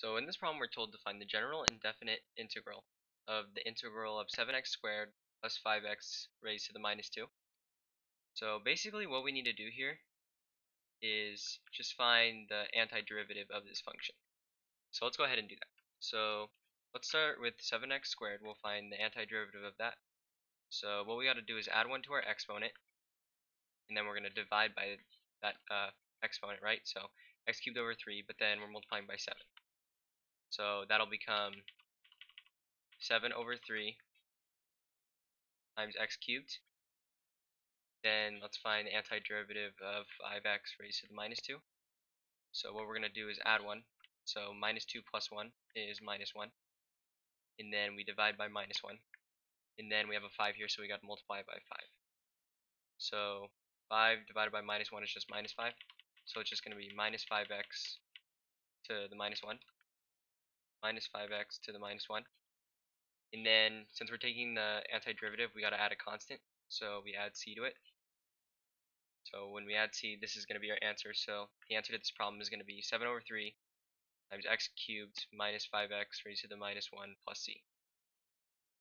So in this problem, we're told to find the general indefinite integral of the integral of 7x squared plus 5x raised to the minus 2. So basically what we need to do here is just find the antiderivative of this function. So let's go ahead and do that. So let's start with 7x squared. We'll find the antiderivative of that. So what we got to do is add 1 to our exponent, and then we're going to divide by that uh, exponent, right? So x cubed over 3, but then we're multiplying by 7. So that'll become 7 over 3 times x cubed. Then let's find the antiderivative of 5x raised to the minus 2. So what we're going to do is add 1. So minus 2 plus 1 is minus 1. And then we divide by minus 1. And then we have a 5 here, so we got to multiply by 5. So 5 divided by minus 1 is just minus 5. So it's just going to be minus 5x to the minus 1 minus 5x to the minus 1. And then, since we're taking the antiderivative, we got to add a constant. So we add c to it. So when we add c, this is going to be our answer. So the answer to this problem is going to be 7 over 3 times x cubed minus 5x raised to the minus 1 plus c.